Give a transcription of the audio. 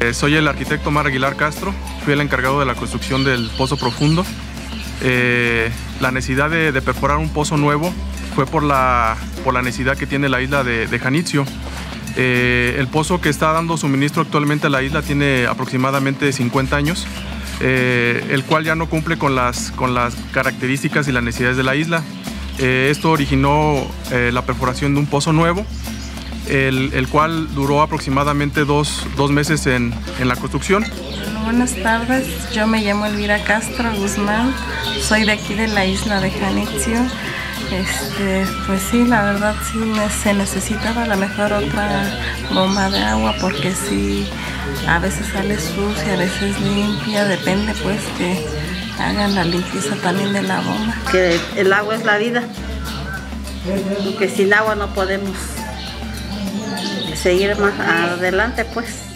Eh, soy el arquitecto Mar Aguilar Castro, fui el encargado de la construcción del pozo profundo. Eh, la necesidad de, perforar un pozo nuevo fue por la, por la necesidad que tiene la isla de, de Janitzio. Eh, el pozo que está dando suministro actualmente a la isla tiene aproximadamente 50 años, el cual ya no cumple con las, con las características y las necesidades de la isla. esto originó la perforación de un pozo nuevo el, cual duró aproximadamente dos, meses en, la construcción. buenas tardes, yo me llamo Elvira Castro Guzmán, soy de aquí de la isla de Janitzio. Este, pues sí, la verdad sí se necesitaba a lo mejor otra bomba de agua porque sí, a veces sale sucia, a veces limpia, depende pues que hagan la limpieza también de la bomba. Que el agua es la vida, que sin agua no podemos seguir más adelante pues.